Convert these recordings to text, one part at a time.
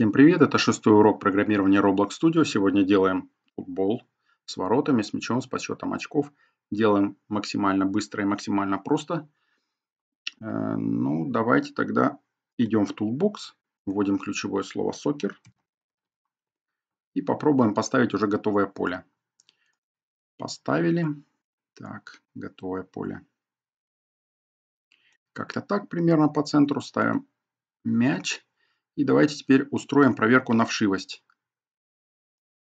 Всем привет, это шестой урок программирования Roblox Studio. Сегодня делаем футбол с воротами, с мячом, с подсчетом очков. Делаем максимально быстро и максимально просто. Э, ну, давайте тогда идем в Toolbox, вводим ключевое слово soccer и попробуем поставить уже готовое поле. Поставили. Так, готовое поле. Как-то так примерно по центру ставим мяч и давайте теперь устроим проверку на вшивость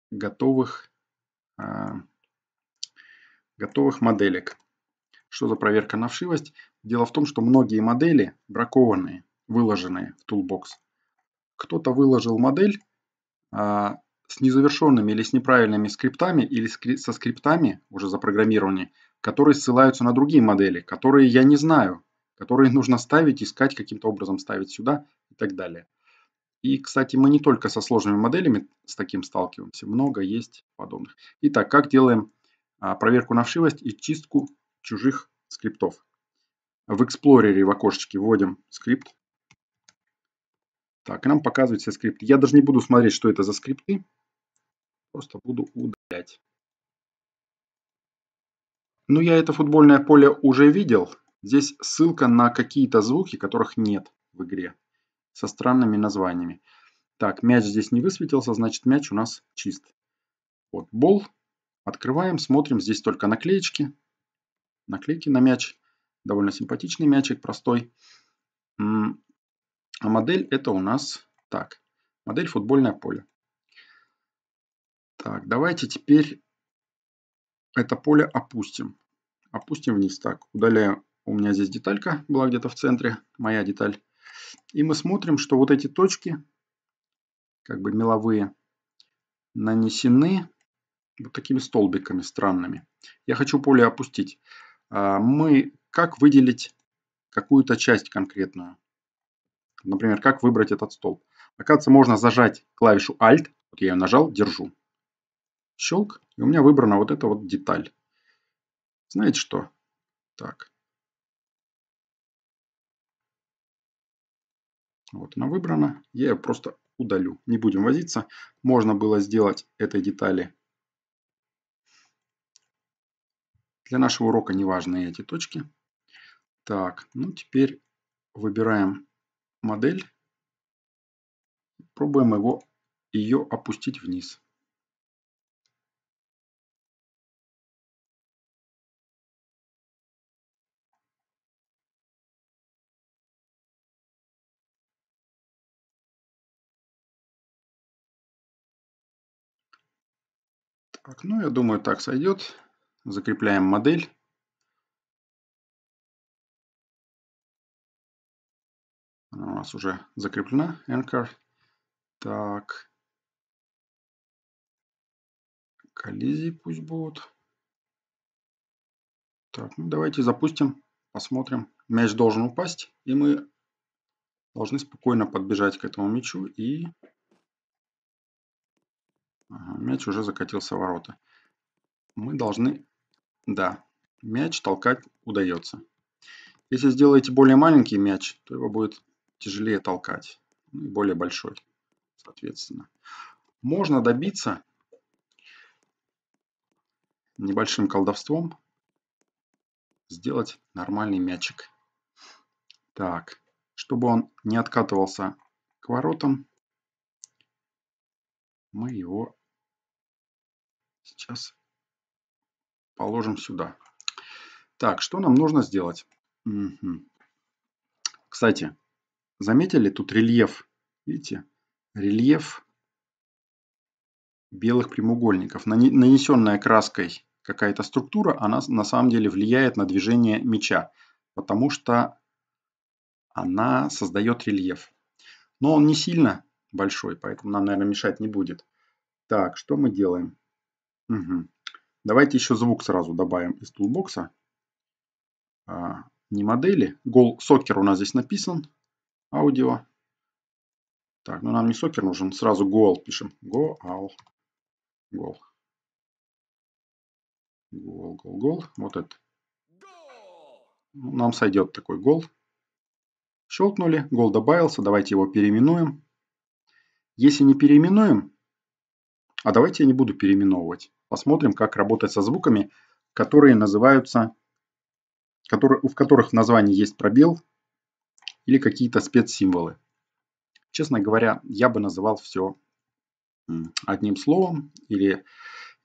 готовых, а, готовых моделек. Что за проверка на вшивость? Дело в том, что многие модели бракованные, выложенные в Toolbox. Кто-то выложил модель а, с незавершенными или с неправильными скриптами, или со скриптами уже запрограммированными, которые ссылаются на другие модели, которые я не знаю, которые нужно ставить, искать, каким-то образом ставить сюда и так далее. И, кстати, мы не только со сложными моделями с таким сталкиваемся, много есть подобных. Итак, как делаем а, проверку на вшивость и чистку чужих скриптов. В Explorer в окошечке вводим скрипт. Так, нам показывается скрипт. Я даже не буду смотреть, что это за скрипты. Просто буду удалять. Ну, я это футбольное поле уже видел. Здесь ссылка на какие-то звуки, которых нет в игре со странными названиями. Так, мяч здесь не высветился, значит мяч у нас чист. Вот, бол. Открываем, смотрим. Здесь только наклеечки. Наклейки на мяч. Довольно симпатичный мячик, простой. А модель это у нас... Так, модель футбольное поле. Так, давайте теперь это поле опустим. Опустим вниз. Так, удаляю. У меня здесь деталька была где-то в центре. Моя деталь. И мы смотрим, что вот эти точки, как бы меловые, нанесены вот такими столбиками странными. Я хочу поле опустить. А, мы как выделить какую-то часть конкретную? Например, как выбрать этот столб? Оказывается, можно зажать клавишу Alt. Вот я ее нажал, держу. Щелк. И у меня выбрана вот эта вот деталь. Знаете что? Так. Вот она выбрана. Я ее просто удалю. Не будем возиться. Можно было сделать этой детали. Для нашего урока не важны эти точки. Так, ну теперь выбираем модель. Пробуем его, ее опустить вниз. Так, ну я думаю так сойдет. Закрепляем модель. Она у нас уже закреплена. Anchor. Так. Коллизии пусть будут. Так, ну давайте запустим, посмотрим. Мяч должен упасть, и мы должны спокойно подбежать к этому мячу и Мяч уже закатился в ворота. Мы должны, да, мяч толкать удается. Если сделаете более маленький мяч, то его будет тяжелее толкать. Ну, и более большой, соответственно. Можно добиться небольшим колдовством сделать нормальный мячик. Так, чтобы он не откатывался к воротам, мы его Сейчас положим сюда. Так, что нам нужно сделать? Угу. Кстати, заметили тут рельеф? Видите? Рельеф белых прямоугольников. Нанесенная краской какая-то структура, она на самом деле влияет на движение мяча, потому что она создает рельеф. Но он не сильно большой, поэтому нам, наверное, мешать не будет. Так, что мы делаем? Угу. Давайте еще звук сразу добавим из тулбокса. А, не модели. Гол сокер у нас здесь написан. Аудио. Так, ну нам не сокер нужен. Сразу гол пишем. Гоал. Гол. Гол, гол, гол. Вот это. Нам сойдет такой гол. Щелкнули. Гол добавился. Давайте его переименуем. Если не переименуем, а давайте я не буду переименовывать. Посмотрим, как работать со звуками, которые называются, которые, в которых в названии есть пробел или какие-то спецсимволы. Честно говоря, я бы называл все одним словом или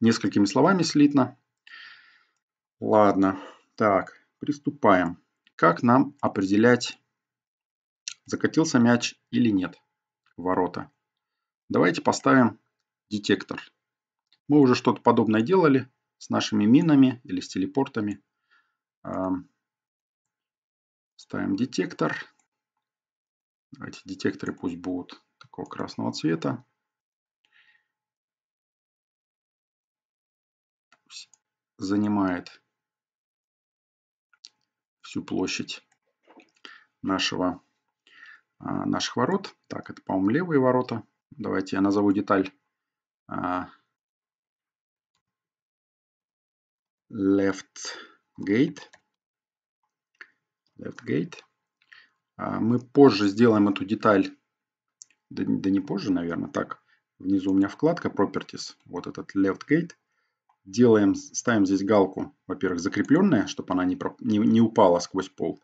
несколькими словами слитно. Ладно, так, приступаем. Как нам определять, закатился мяч или нет в ворота? Давайте поставим детектор. Мы уже что-то подобное делали с нашими минами или с телепортами. Ставим детектор. Давайте детекторы пусть будут такого красного цвета. занимает всю площадь нашего, а, наших ворот. Так, это, по-моему, левые ворота. Давайте я назову деталь left gate. Left gate. А, мы позже сделаем эту деталь, да, да не позже, наверное, так. Внизу у меня вкладка Properties, вот этот left gate. Делаем, ставим здесь галку, во-первых, закрепленная, чтобы она не, не, не упала сквозь пол.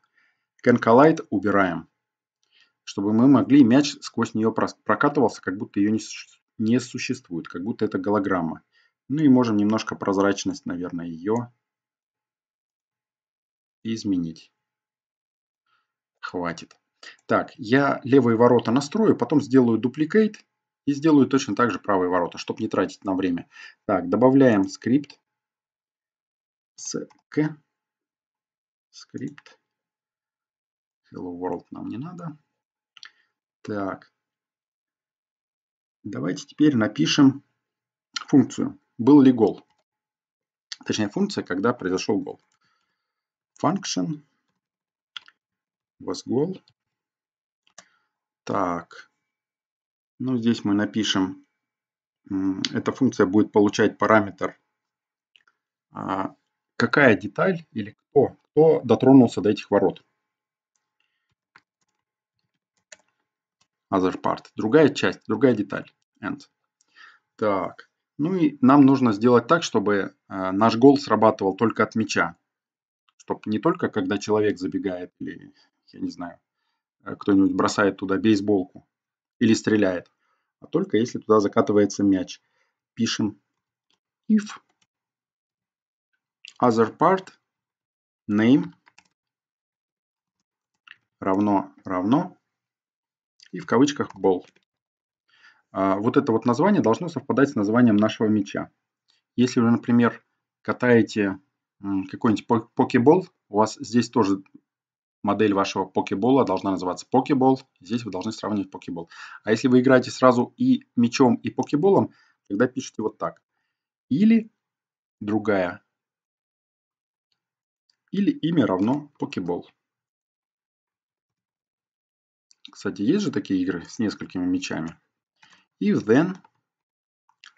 Can collide убираем, чтобы мы могли, мяч сквозь нее прокатывался, как будто ее не, не существует, как будто это голограмма. Ну и можем немножко прозрачность, наверное, ее изменить. Хватит. Так, я левые ворота настрою, потом сделаю duplicate и сделаю точно так же правые ворота, чтобы не тратить на время. Так, добавляем скрипт. Ск. Скрипт. Hello World нам не надо. Так. Давайте теперь напишем функцию. Был ли гол? Точнее, функция, когда произошел гол. Function was goal. Так. Ну, здесь мы напишем, эта функция будет получать параметр, а, какая деталь или кто, кто дотронулся до этих ворот. Other part. Другая часть, другая деталь. End. Так. Ну и нам нужно сделать так, чтобы э, наш гол срабатывал только от мяча. Чтобы не только когда человек забегает или, я не знаю, э, кто-нибудь бросает туда бейсболку или стреляет, а только если туда закатывается мяч. Пишем if other part name равно равно и в кавычках ball. А, вот это вот название должно совпадать с названием нашего мяча. Если вы, например, катаете какой-нибудь покебол, у вас здесь тоже модель вашего покебола должна называться покебол. Здесь вы должны сравнивать покебол. А если вы играете сразу и мячом, и покеболом, тогда пишите вот так. Или другая. Или имя равно покебол. Кстати, есть же такие игры с несколькими мячами и then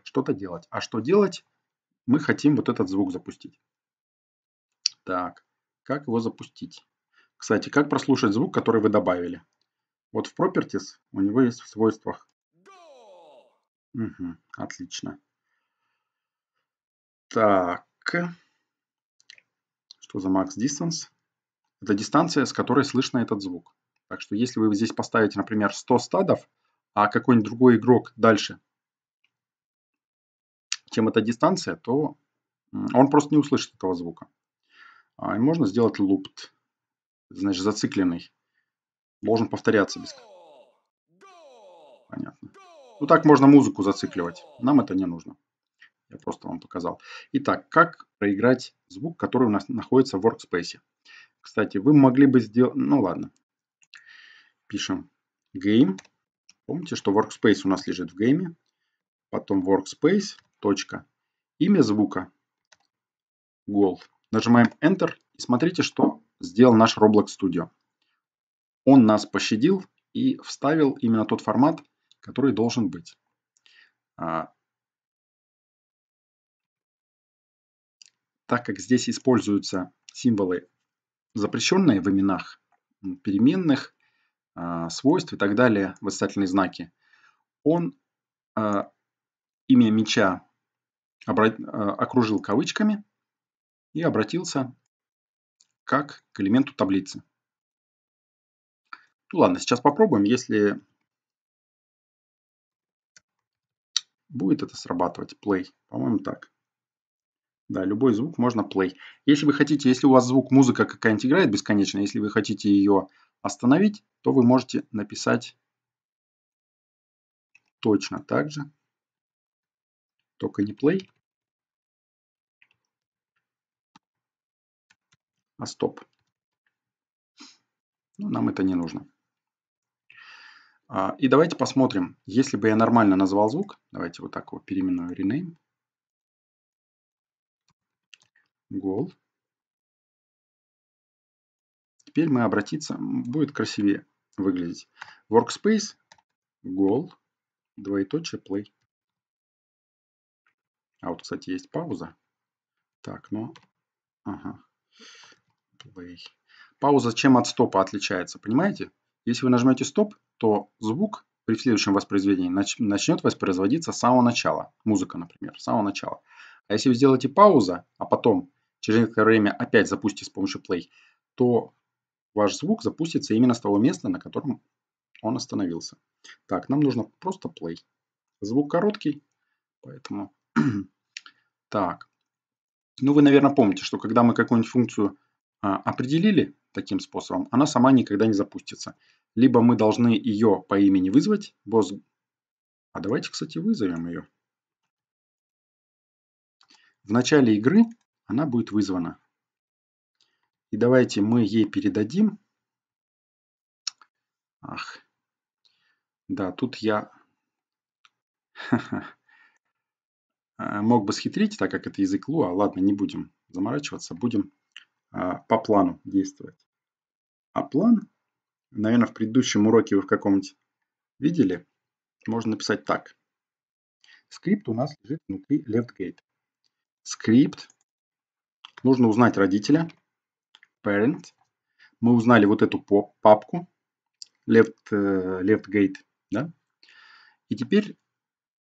что-то делать. А что делать? Мы хотим вот этот звук запустить. Так, как его запустить? Кстати, как прослушать звук, который вы добавили? Вот в Properties у него есть в свойствах. Угу, отлично. Так. Что за max distance? Это дистанция, с которой слышно этот звук. Так что если вы здесь поставите, например, 100 стадов, а какой-нибудь другой игрок дальше, чем эта дистанция, то он просто не услышит этого звука. А, и можно сделать looped, значит зацикленный. Должен повторяться без... Понятно. Ну так можно музыку зацикливать. Нам это не нужно. Я просто вам показал. Итак, как проиграть звук, который у нас находится в workspace. Кстати, вы могли бы сделать... Ну ладно. Пишем game Помните, что workspace у нас лежит в гейме. Потом workspace, точка, имя звука, гол. Нажимаем Enter и смотрите, что сделал наш Roblox Studio. Он нас пощадил и вставил именно тот формат, который должен быть. А, так как здесь используются символы, запрещенные в именах переменных, свойств и так далее, восклицательные знаки, он э, имя обра- э, окружил кавычками и обратился как к элементу таблицы. Ну ладно, сейчас попробуем, если будет это срабатывать. Play. По-моему, так. Да, любой звук можно play. Если вы хотите, если у вас звук, музыка какая-нибудь играет бесконечно, если вы хотите ее остановить, то вы можете написать точно так же. Только не play, а стоп. Ну, нам это не нужно. А, и давайте посмотрим, если бы я нормально назвал звук, давайте вот так его переименую rename, гол. Теперь мы обратиться, будет красивее выглядеть. Workspace, гол, двоеточие, play. А вот, кстати, есть пауза. Так, ну, ага, play. Пауза чем от стопа отличается, понимаете? Если вы нажмете стоп, то звук при следующем воспроизведении начнет воспроизводиться с самого начала. Музыка, например, с самого начала. А если вы сделаете паузу, а потом через некоторое время опять запустите с помощью play, то ваш звук запустится именно с того места, на котором он остановился. Так, нам нужно просто play. Звук короткий, поэтому... так. Ну, вы, наверное, помните, что когда мы какую-нибудь функцию а, определили таким способом, она сама никогда не запустится. Либо мы должны ее по имени вызвать, босс. А давайте, кстати, вызовем ее. В начале игры она будет вызвана. И давайте мы ей передадим. Ах. Да, тут я мог бы схитрить, так как это язык Lua. Ладно, не будем заморачиваться, будем а, по плану действовать. А план, наверное, в предыдущем уроке вы в каком-нибудь видели, можно написать так. Скрипт у нас лежит внутри LeftGate. Скрипт. Нужно узнать родителя. Parent. Мы узнали вот эту папку. Left, э, LeftGate. Да? И теперь,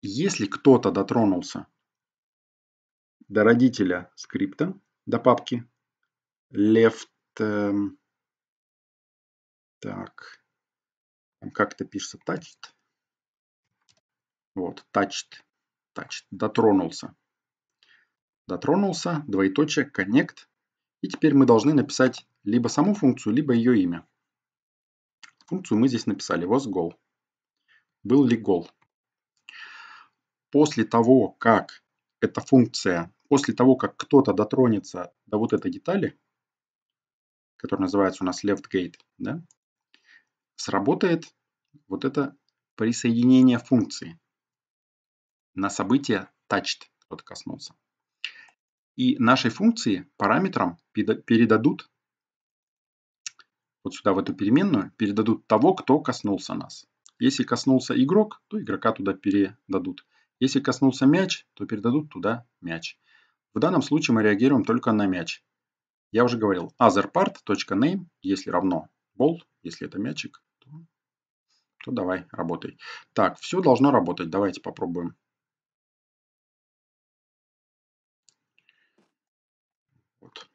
если кто-то дотронулся до родителя скрипта, до папки, left, эм, так, как это пишется, touched, вот, touched, touched, дотронулся, дотронулся, двоеточие, connect, и теперь мы должны написать либо саму функцию, либо ее имя. Функцию мы здесь написали, was goal. Был ли гол? После того, как эта функция, после того, как кто-то дотронется до вот этой детали, который называется у нас left gate, да, сработает вот это присоединение функции на событие touched, кто-то коснулся. И нашей функции параметрам передадут вот сюда в эту переменную, передадут того, кто коснулся нас. Если коснулся игрок, то игрока туда передадут. Если коснулся мяч, то передадут туда мяч. В данном случае мы реагируем только на мяч. Я уже говорил, otherpart.name, если равно ball, если это мячик, то, то давай, работай. Так, все должно работать. Давайте попробуем. Вот.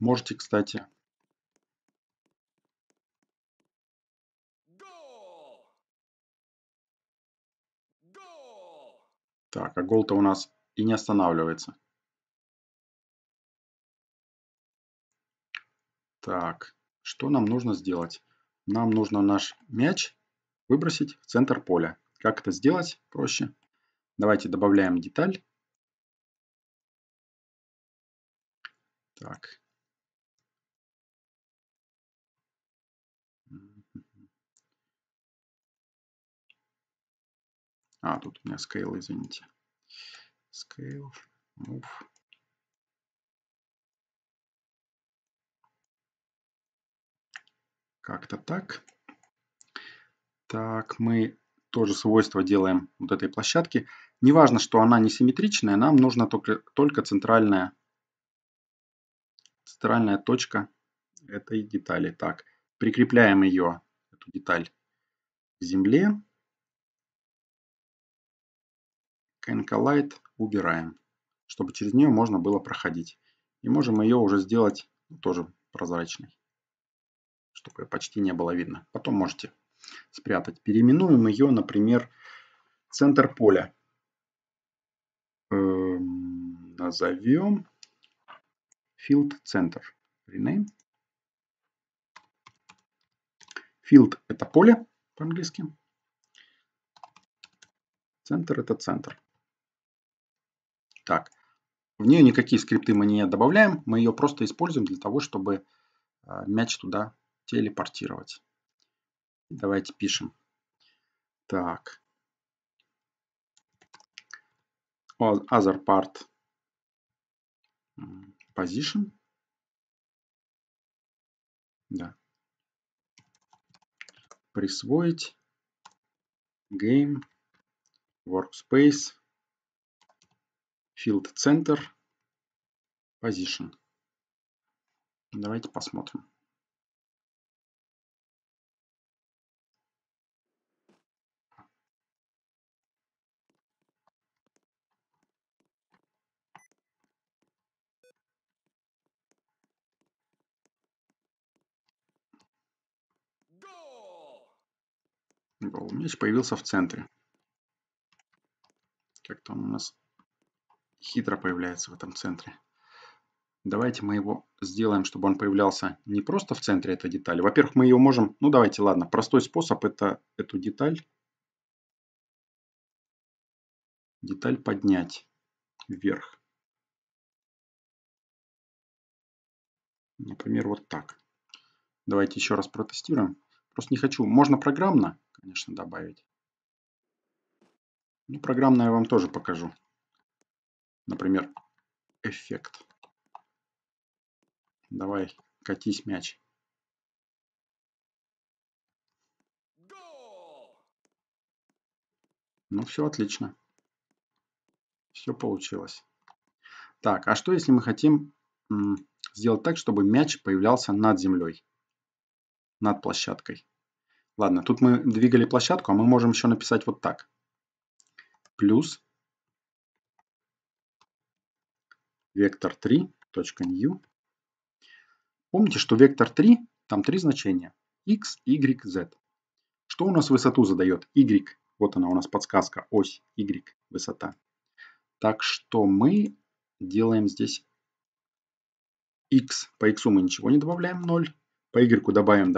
Можете, кстати, Так, а гол-то у нас и не останавливается. Так, что нам нужно сделать? Нам нужно наш мяч выбросить в центр поля. Как это сделать? Проще. Давайте добавляем деталь. Так. А, тут у меня scale, извините. Scale, move. Как-то так. Так, мы тоже свойства делаем вот этой площадки. Неважно, что она несимметричная, нам нужна только, только центральная, центральная точка этой детали. Так, прикрепляем ее, эту деталь к земле. Light убираем, чтобы через нее можно было проходить. И можем ее уже сделать тоже прозрачной, чтобы ее почти не было видно. Потом можете спрятать. Переименуем ее, например, центр поля. Эм, назовем field center. Rename. Field это поле по-английски. Центр это центр. Так, в нее никакие скрипты мы не добавляем, мы ее просто используем для того, чтобы а, мяч туда телепортировать. Давайте пишем. Так. Other part position. Да. Присвоить game workspace field center position. Давайте посмотрим. Гол. Мяч появился в центре. Как-то он у нас хитро появляется в этом центре. Давайте мы его сделаем, чтобы он появлялся не просто в центре этой детали. Во-первых, мы ее можем... Ну, давайте, ладно. Простой способ это эту деталь... Деталь поднять вверх. Например, вот так. Давайте еще раз протестируем. Просто не хочу. Можно программно, конечно, добавить. Ну, программно я вам тоже покажу. Например, эффект. Давай, катись мяч. Ну, все отлично. Все получилось. Так, а что если мы хотим сделать так, чтобы мяч появлялся над землей? Над площадкой. Ладно, тут мы двигали площадку, а мы можем еще написать вот так. Плюс вектор 3, точка new. Помните, что вектор 3, там три значения. x, y, z. Что у нас высоту задает? y. Вот она у нас подсказка, ось y, высота. Так что мы делаем здесь x. По x мы ничего не добавляем, 0. По y добавим,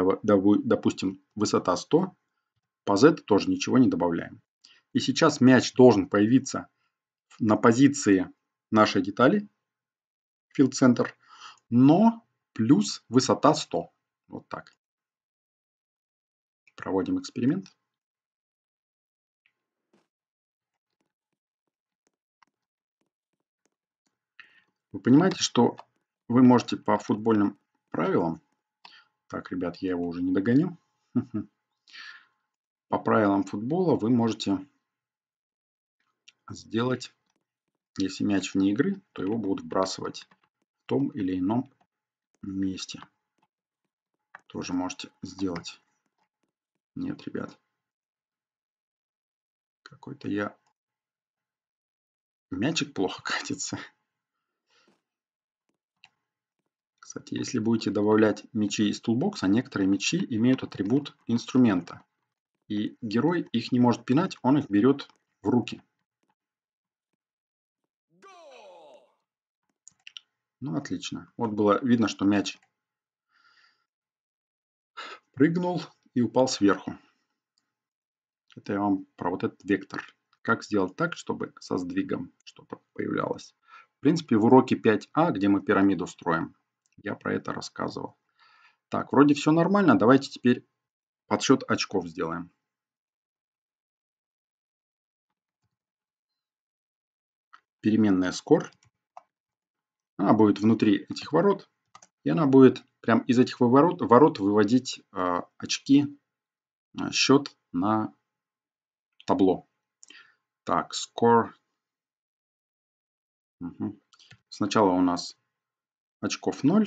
допустим, высота 100. По z тоже ничего не добавляем. И сейчас мяч должен появиться на позиции нашей детали, field center, но плюс высота 100. Вот так. Проводим эксперимент. Вы понимаете, что вы можете по футбольным правилам, так, ребят, я его уже не догоню, по правилам футбола вы можете сделать, если мяч вне игры, то его будут вбрасывать в том или ином месте. Тоже можете сделать. Нет, ребят. Какой-то я... Мячик плохо катится. Кстати, если будете добавлять мячи из тулбокса, некоторые мячи имеют атрибут инструмента. И герой их не может пинать, он их берет в руки. Ну, отлично. Вот было видно, что мяч прыгнул и упал сверху. Это я вам про вот этот вектор. Как сделать так, чтобы со сдвигом что-то появлялось. В принципе, в уроке 5а, где мы пирамиду строим, я про это рассказывал. Так, вроде все нормально. Давайте теперь подсчет очков сделаем. Переменная score она будет внутри этих ворот, и она будет прям из этих ворот, ворот выводить э, очки, э, счет на табло. Так, score. Угу. Сначала у нас очков 0.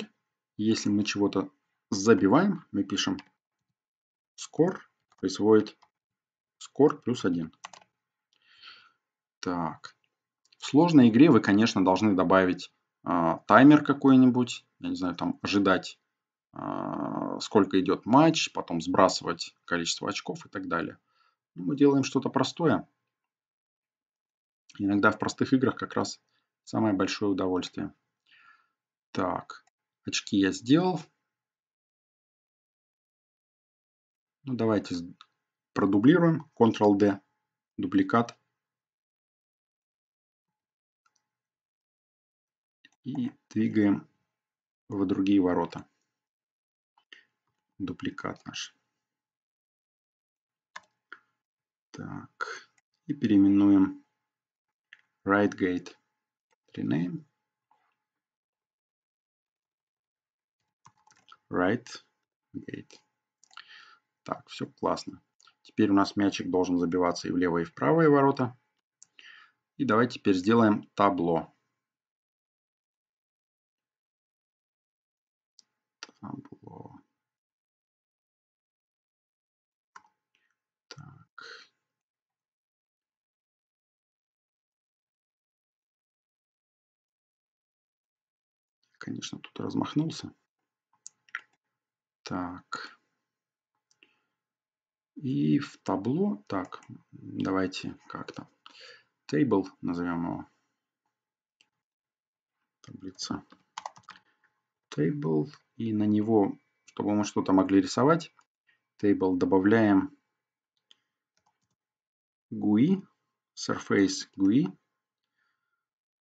Если мы чего-то забиваем, мы пишем score присвоит score плюс 1. Так. сложной игре вы, конечно, должны добавить э, таймер какой-нибудь, я не знаю, там ожидать, э, сколько идет матч, потом сбрасывать количество очков и так далее. Ну, мы делаем что-то простое. Иногда в простых играх как раз самое большое удовольствие. Так, очки я сделал. Ну, давайте продублируем. Ctrl-D, дубликат. И двигаем в другие ворота. Дупликат наш. Так. И переименуем right gate rename right gate. Так, все классно. Теперь у нас мячик должен забиваться и в левое, и в правое ворота. И давайте теперь сделаем табло. Табло. Так. Конечно, тут размахнулся. Так. И в табло, так, давайте как-то, table назовем его, таблица, table, и на него, чтобы мы что-то могли рисовать, table добавляем GUI, surface GUI,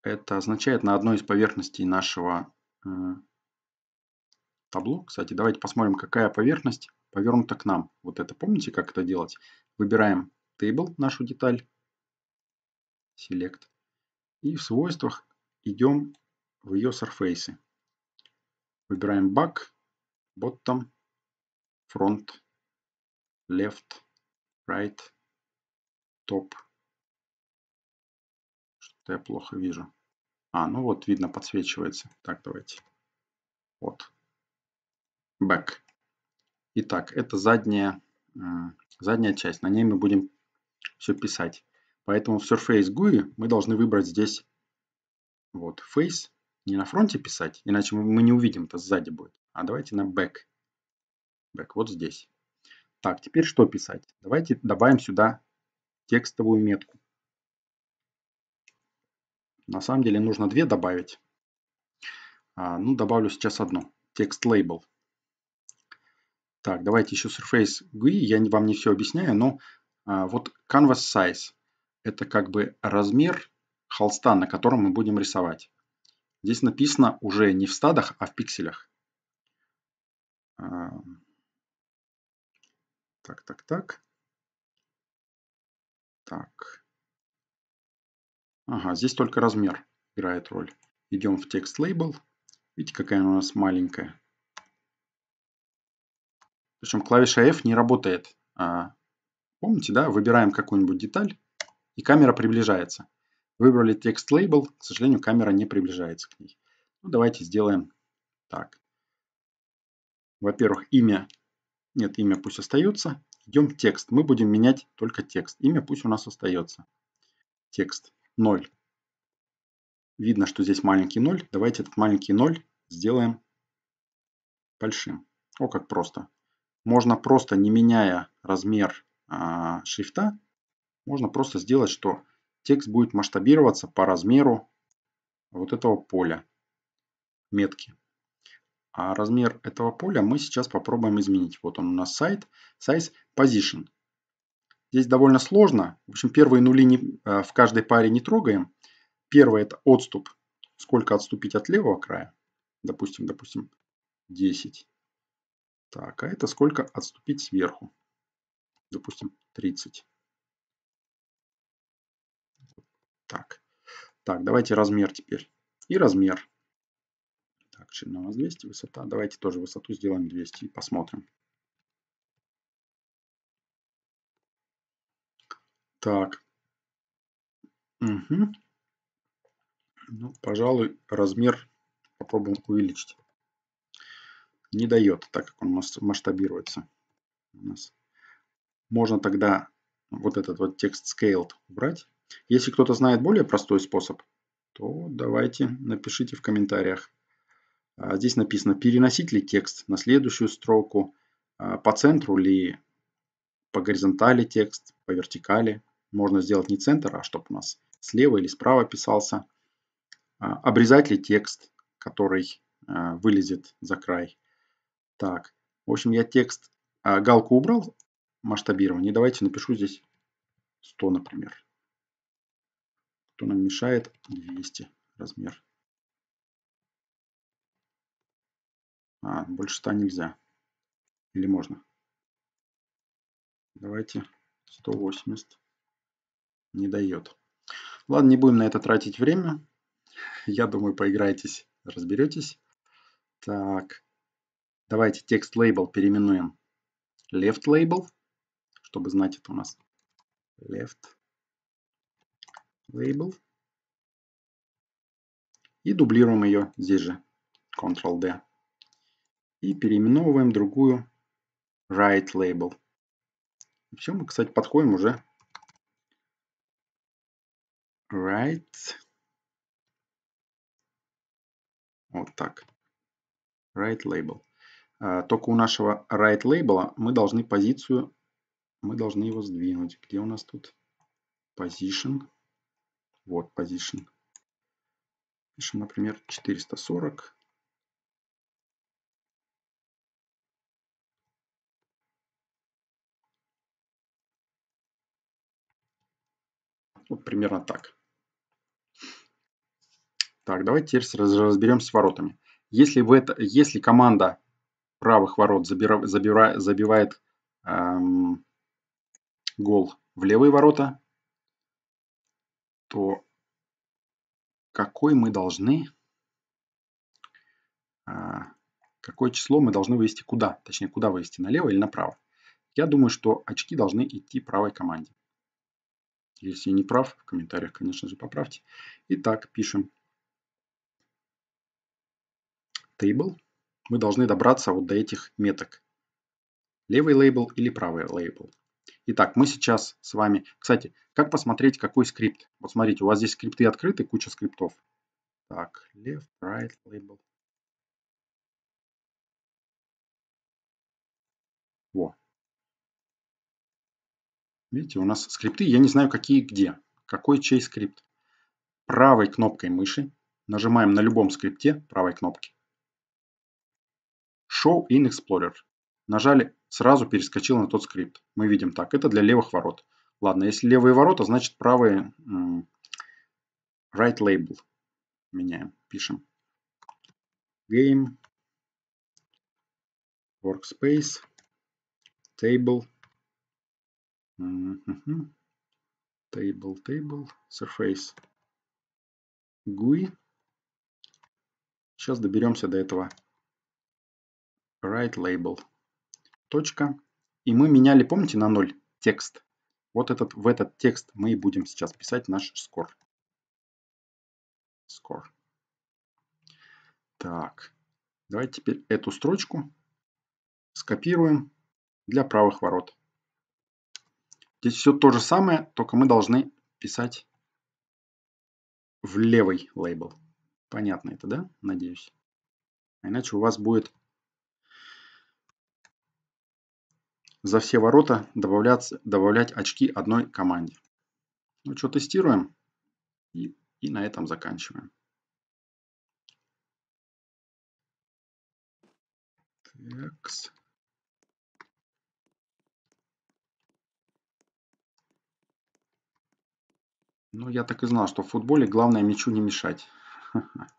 это означает на одной из поверхностей нашего э, табло. Кстати, давайте посмотрим, какая поверхность повернуто к нам. Вот это помните, как это делать? Выбираем Table, нашу деталь, Select. И в свойствах идем в ее surface. Выбираем Back, Bottom, Front, Left, Right, Top. Что-то я плохо вижу. А, ну вот, видно, подсвечивается. Так, давайте. Вот. Back. Итак, это задняя, задняя часть. На ней мы будем все писать. Поэтому в Surface GUI мы должны выбрать здесь вот Face. Не на фронте писать, иначе мы не увидим, это сзади будет. А давайте на Back. Back вот здесь. Так, теперь что писать? Давайте добавим сюда текстовую метку. На самом деле нужно две добавить. А, ну, добавлю сейчас одну. Текст label. Так, давайте еще Surface GUI. Я вам не все объясняю, но а, вот Canvas Size – это как бы размер холста, на котором мы будем рисовать. Здесь написано уже не в стадах, а в пикселях. А, так, так, так. Так. Ага, здесь только размер играет роль. Идем в текст label. Видите, какая она у нас маленькая. Причем клавиша F не работает. А, помните, да? Выбираем какую-нибудь деталь, и камера приближается. Выбрали текст лейбл, к сожалению, камера не приближается к ней. Ну, давайте сделаем так. Во-первых, имя. Нет, имя пусть остается. Идем текст. Мы будем менять только текст. Имя пусть у нас остается. Текст 0. Видно, что здесь маленький 0. Давайте этот маленький 0 сделаем большим. О, как просто можно просто не меняя размер а, шрифта, можно просто сделать, что текст будет масштабироваться по размеру вот этого поля метки. А размер этого поля мы сейчас попробуем изменить. Вот он у нас сайт, size position. Здесь довольно сложно. В общем, первые нули не, а, в каждой паре не трогаем. Первое это отступ. Сколько отступить от левого края. Допустим, допустим, 10. Так, а это сколько отступить сверху? Допустим, 30. Так, так, давайте размер теперь. И размер. Так, ширина у нас 200, высота. Давайте тоже высоту сделаем 200 и посмотрим. Так. Угу. Ну, пожалуй, размер попробуем увеличить не дает, так как он масштабируется у нас. Можно тогда вот этот вот текст scaled убрать. Если кто-то знает более простой способ то давайте напишите в комментариях. А, здесь написано, переносить ли текст на следующую строку, а, по центру ли, по горизонтали текст, по вертикали. Можно сделать не центр, а чтобы у нас слева или справа писался. А, обрезать ли текст, который вылезет за край. Так, в общем, я текст, галку убрал, масштабирование. Давайте напишу здесь 100, например. Кто нам мешает? 200 размер. А, больше 100 нельзя. Или можно? Давайте 180. Не дает. Ладно, не будем на это тратить время. Я думаю, поиграйтесь, разберетесь. Так, давайте текст лейбл переименуем left label, чтобы знать это у нас left label. И дублируем ее здесь же. Ctrl-D. И переименовываем другую right label. Все, мы, кстати, подходим уже right. Вот так. Right label. А, только у нашего right label мы должны позицию, мы должны его сдвинуть. Где у нас тут position? Вот position. Пишем, например, 440. Вот примерно так. Так, давайте теперь разберемся с воротами. Если, в это, если команда правых ворот забира, забира, забивает эм, гол в левые ворота, то какой мы должны, э, какое число мы должны вывести куда? Точнее, куда вывести, налево или направо? Я думаю, что очки должны идти правой команде. Если я не прав, в комментариях, конечно же, поправьте. Итак, пишем table. Мы должны добраться вот до этих меток. Левый лейбл или правый лейбл. Итак, мы сейчас с вами... Кстати, как посмотреть, какой скрипт? Вот смотрите, у вас здесь скрипты открыты, куча скриптов. Так, left, right, label. Во, Видите, у нас скрипты, я не знаю какие где. Какой чей скрипт. Правой кнопкой мыши нажимаем на любом скрипте правой кнопки. Show in Explorer. Нажали, сразу перескочил на тот скрипт. Мы видим так, это для левых ворот. Ладно, если левые ворота, значит правые right label. Меняем, пишем. Game, Workspace, Table, Table, table, surface, GUI. Сейчас доберемся до этого right label. Точка. И мы меняли, помните, на 0 текст. Вот этот, в этот текст мы и будем сейчас писать наш score. Score. Так. Давайте теперь эту строчку скопируем для правых ворот. Здесь все то же самое, только мы должны писать в левый лейбл. Понятно это, да? Надеюсь. А иначе у вас будет за все ворота добавлять, добавлять очки одной команде. Ну что, тестируем. И, и на этом заканчиваем. Так. Ну, я так и знал, что в футболе главное мячу не мешать.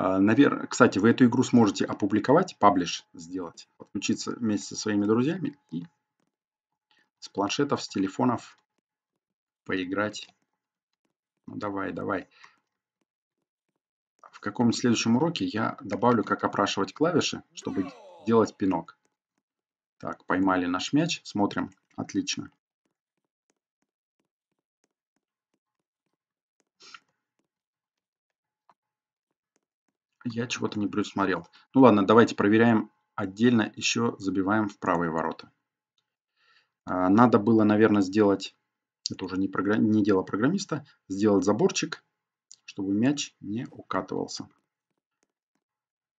А, Наверное, кстати, вы эту игру сможете опубликовать, паблиш сделать, подключиться вместе со своими друзьями и с планшетов, с телефонов поиграть. Ну, давай, давай. В каком-нибудь следующем уроке я добавлю, как опрашивать клавиши, чтобы делать пинок. Так, поймали наш мяч, смотрим. Отлично. Я чего-то не предусмотрел. Ну ладно, давайте проверяем отдельно, еще забиваем в правые ворота. А, надо было, наверное, сделать, это уже не, программ, не дело программиста, сделать заборчик, чтобы мяч не укатывался.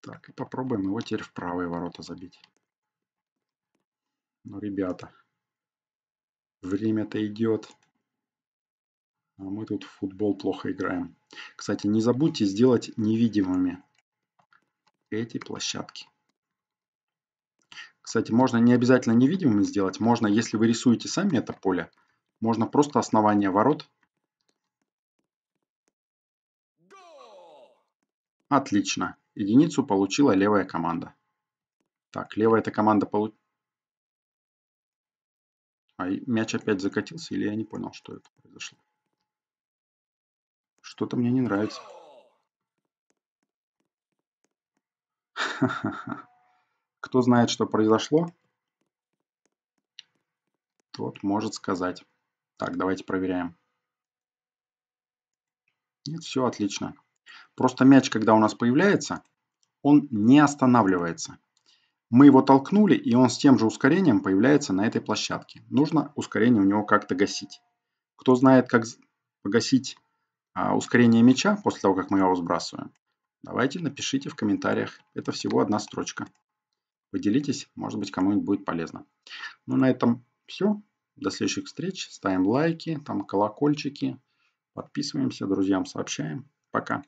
Так, и попробуем его теперь в правые ворота забить. Ну, ребята, время-то идет. А мы тут в футбол плохо играем. Кстати, не забудьте сделать невидимыми эти площадки. Кстати, можно не обязательно невидимыми сделать. Можно, если вы рисуете сами это поле, можно просто основание ворот. Отлично. Единицу получила левая команда. Так, левая эта команда получила... А мяч опять закатился или я не понял, что это произошло? Что-то мне не нравится. Кто знает, что произошло, тот может сказать. Так, давайте проверяем. Нет, все отлично. Просто мяч, когда у нас появляется, он не останавливается. Мы его толкнули, и он с тем же ускорением появляется на этой площадке. Нужно ускорение у него как-то гасить. Кто знает, как погасить а, ускорение мяча после того, как мы его сбрасываем, давайте напишите в комментариях. Это всего одна строчка. Поделитесь, может быть кому-нибудь будет полезно. Ну на этом все. До следующих встреч. Ставим лайки, там колокольчики. Подписываемся, друзьям сообщаем. Пока.